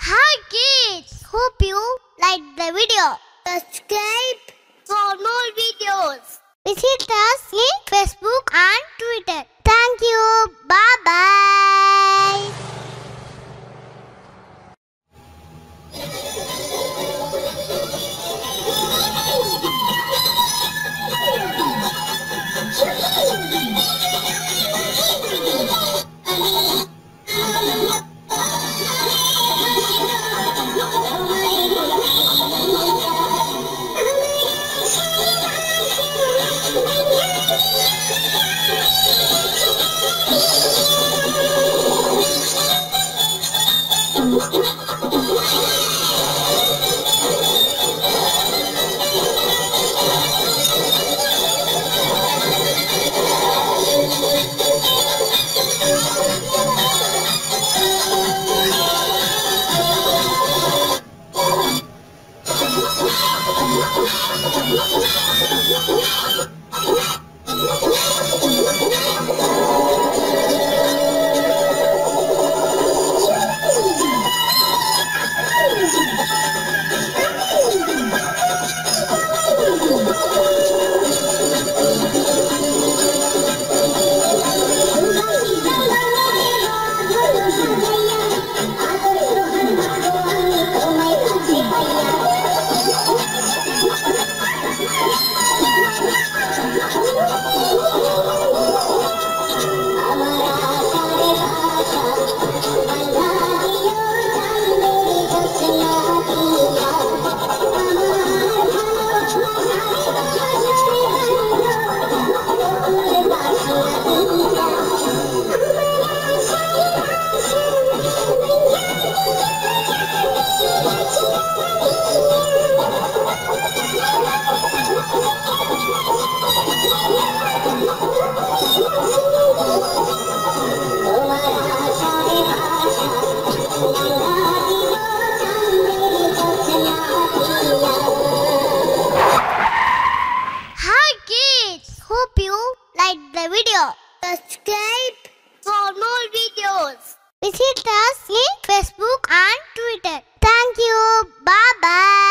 Hi kids! Hope you like the video. Subscribe for more videos. Visit us in Hi Visit us in Facebook and Twitter. Thank you. Bye bye.